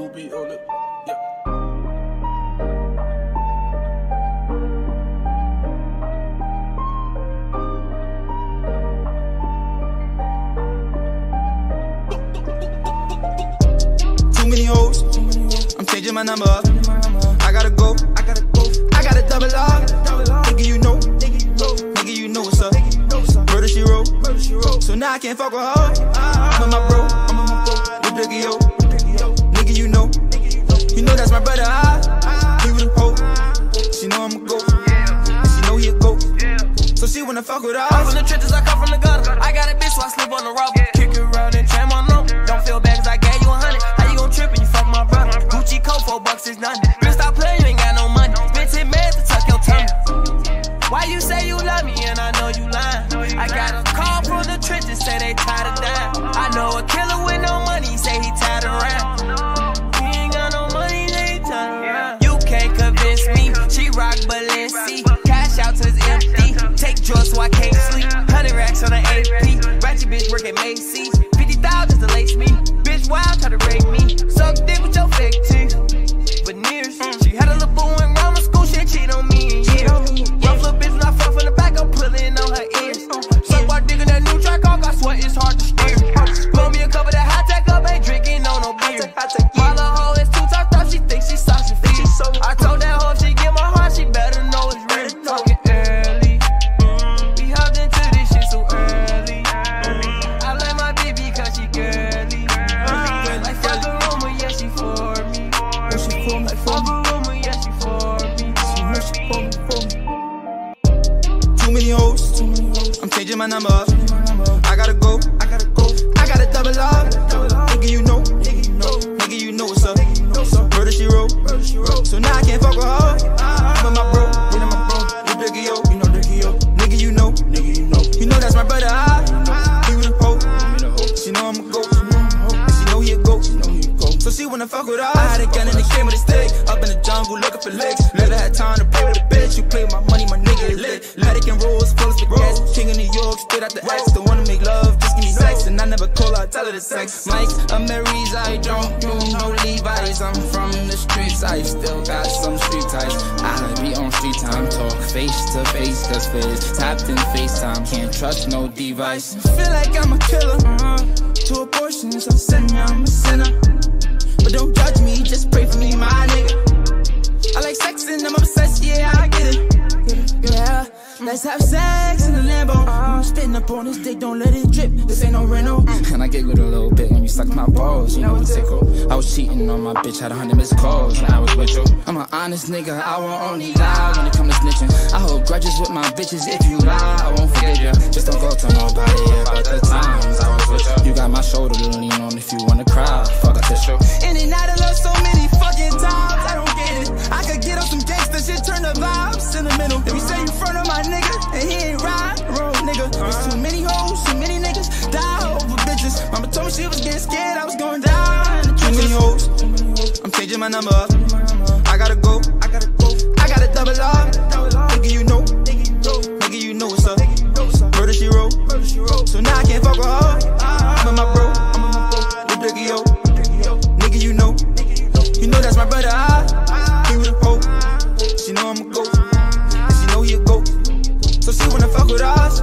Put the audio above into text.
Who be on it? I'm changing my number. I gotta go. I gotta go. I gotta double up. Nigga, you know. Nigga, you know what's up. Murder she wrote. So now I can't fuck with her. I'm with my bro. I'm with my bro. With Blicky, yo. That's my brother. I, he with a hoe. She know I'm a go, she know he a go. So she wanna fuck with us. I'm from the trenches, I come from the gutter. My number up. I gotta go, I gotta go, I gotta double up. Nigga, you know, nigga, you know what's up. Murder she wrote, so now I can't fuck with her. With my bro, with my bro, with Biggie yo, you know Biggie yo. Nigga, you know, nigga, you know, you know that's my brother. I, he with a hoe, she know I'm a go, she know he a go, she know he a go. So she wanna fuck with us. I had a gun and it came with a stick, up in the jungle looking for licks. Never had time to play with a bitch. You play my sex. Mike, I'm Mary's, I don't do no Levi's. I'm from the streets, I still got some street ties. I be on street time talk, face to face, cause face tapped in FaceTime. Can't trust no device. Feel like I'm a killer. Uh, two abortions, I'm I'm a sinner. But don't judge me, just pray for me, my let's have sex in the Lambo. I'm spitting up on this dick, don't let it drip. This ain't no rental. And I giggled a little bit when you sucked my balls, you know it tickle. I was cheating on my bitch, had a hundred missed calls when I was with you. I'm an honest nigga, I won't only lie when it come to snitching. I hold grudges with my bitches, if you lie, I won't forget you. Just don't go to nobody about the times I was with you. You got my shoulder to lean on if you wanna cry, fuck a tissue. In and out of love so many fucking times, I don't get it. I could get on some gangster shit, turn the vibes sentimental. If you say you front of my nigga, and he ain't right, wrong nigga. There's too many hoes, too many niggas die over bitches. Mama told me she was getting scared, I was going down. Too many hoes, I'm changing my number. I gotta go, duras